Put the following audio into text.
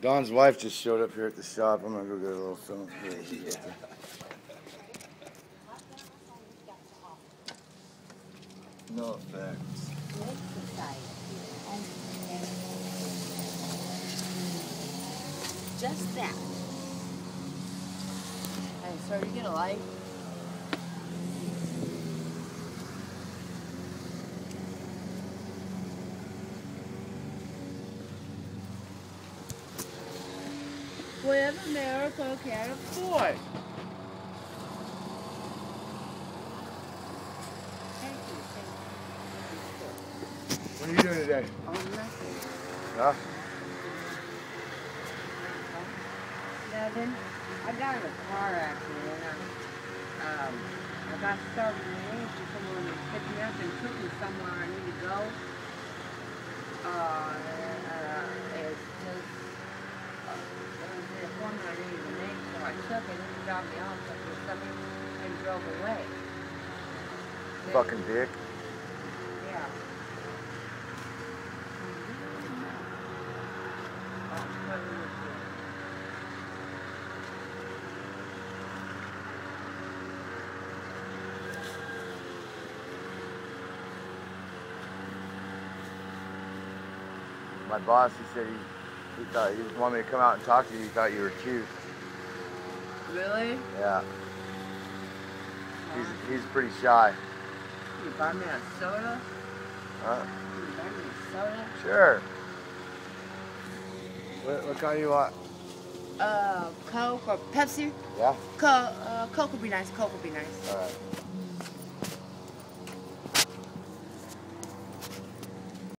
Don's wife just showed up here at the shop. I'm gonna go get a little film. yeah. No effects. Just that. Hey, sir, you get a light? What America can afford. Thank you, thank. What are you doing today? Oh, nothing. Huh? Nothing. I got in a car accident. I, um, I got stuck in the lane for someone to pick me up and took me somewhere I need to go. Uh, and, uh, it's just, uh, there was the appointment I needed to make, so I took it and dropped me off, took me something, and drove away. Then- Fucking dick. Yeah. What is it? My boss, he said he, he thought he wanted me to come out and talk to you. He thought you were cute. Really? Yeah. He's he's pretty shy. Can you buy me a soda? Huh? Can you buy me a soda? Sure. What, what kind you want? Uh, Coke or Pepsi? Yeah. Co- uh, Coke would be nice. Coke would be nice. All right.